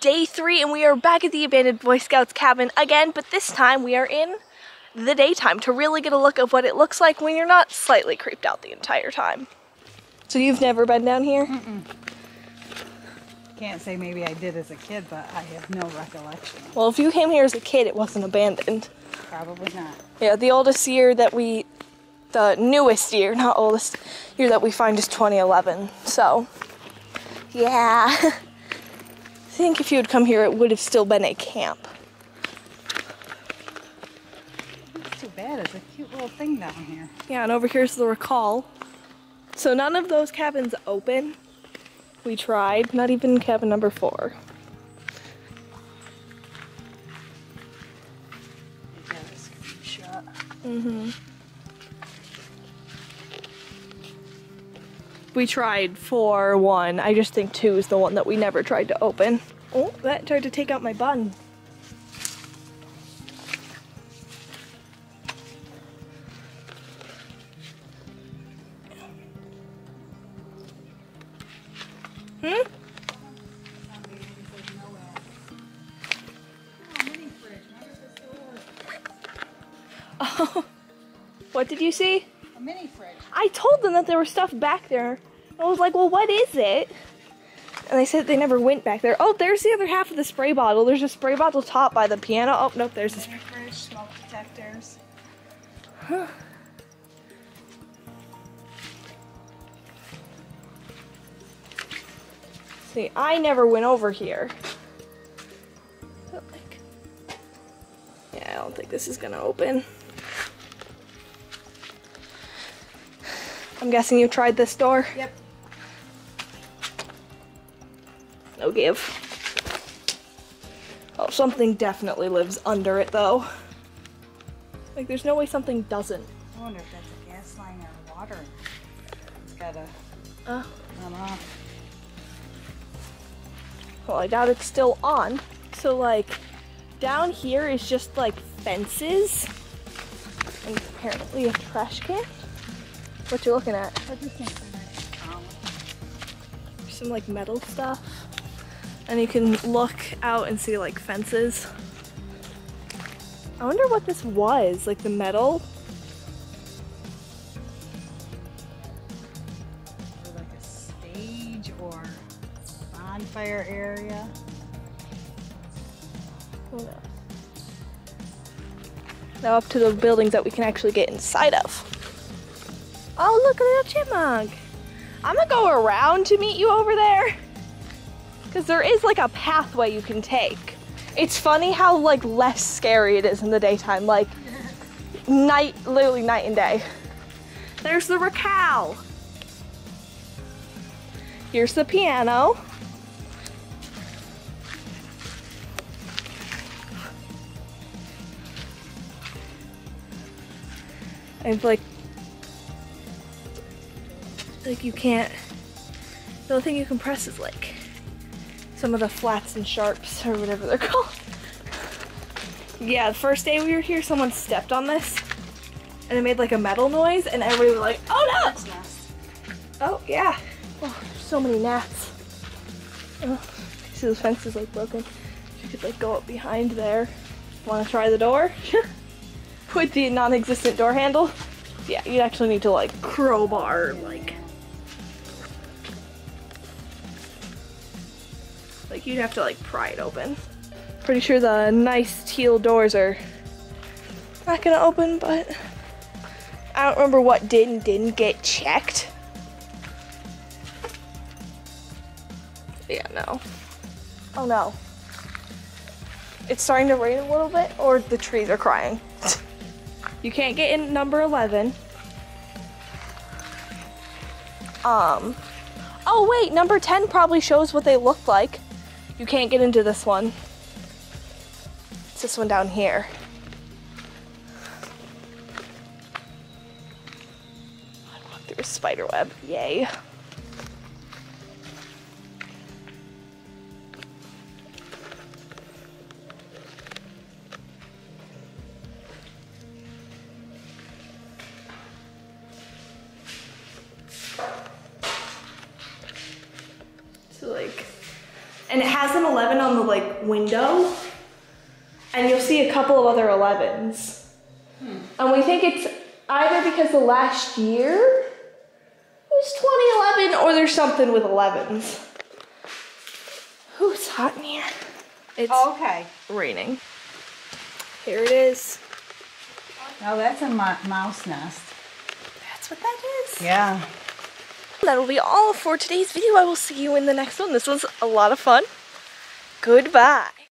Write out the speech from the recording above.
day three and we are back at the abandoned Boy Scouts cabin again, but this time we are in the daytime to really get a look of what it looks like when you're not slightly creeped out the entire time. So you've never been down here? Can't say maybe I did as a kid, but I have no recollection. Well, if you came here as a kid, it wasn't abandoned. Probably not. Yeah, the oldest year that we, the newest year, not oldest year that we find is 2011. So, yeah. I think if you had come here, it would have still been a camp. It's too bad. It's a cute little thing down here. Yeah, and over here's the rec hall. So none of those cabins open. We tried, not even cabin number four. I got a screenshot. Mm-hmm. We tried four, one. I just think two is the one that we never tried to open. Oh, that tried to take out my bun. Hmm? Oh, what did you see? A mini fridge. I told them that there was stuff back there. I was like, well, what is it? And they said they never went back there. Oh, there's the other half of the spray bottle. There's a spray bottle top by the piano. Oh, nope, there's a spray. Smoke detectors. See, I never went over here. Yeah, I don't think this is gonna open. I'm guessing you tried this door? Yep. No give. Oh, something definitely lives under it though. Like, there's no way something doesn't. I wonder if that's a gas line or water. It's got a Uh, on off. well, I doubt it's still on. So, like, down here is just like fences and apparently a trash can. What you looking at? I just think Some like metal stuff. And you can look out and see like fences. I wonder what this was, like the metal. like a stage or bonfire area. Now up to the buildings that we can actually get inside of. Oh, look, a little chipmunk. I'm gonna go around to meet you over there. Because there is like a pathway you can take. It's funny how like less scary it is in the daytime. Like night, literally night and day. There's the rec hall. Here's the piano. I've like like you can't the only thing you can press is like some of the flats and sharps or whatever they're called. Yeah, the first day we were here someone stepped on this and it made like a metal noise and everybody was like, oh no! Oh yeah. Oh, there's so many gnats. Oh, see those fences like broken. You could like go up behind there. Want to try the door? With the non-existent door handle? Yeah, you'd actually need to like crowbar like. Like you'd have to like pry it open. Pretty sure the nice teal doors are not gonna open, but I don't remember what did and didn't get checked. Yeah, no. Oh no. It's starting to rain a little bit, or the trees are crying. you can't get in number 11. Um. Oh, wait, number 10 probably shows what they look like. You can't get into this one. It's this one down here. I through a spider web. Yay. And and it has an 11 on the like window, and you'll see a couple of other 11s. Hmm. And we think it's either because the last year was 2011 or there's something with 11s. Ooh, it's hot in here. It's Oh, okay. raining. Here it is. Now that's a mouse nest. That's what that is. Yeah. That'll be all for today's video. I will see you in the next one. This was a lot of fun. Goodbye.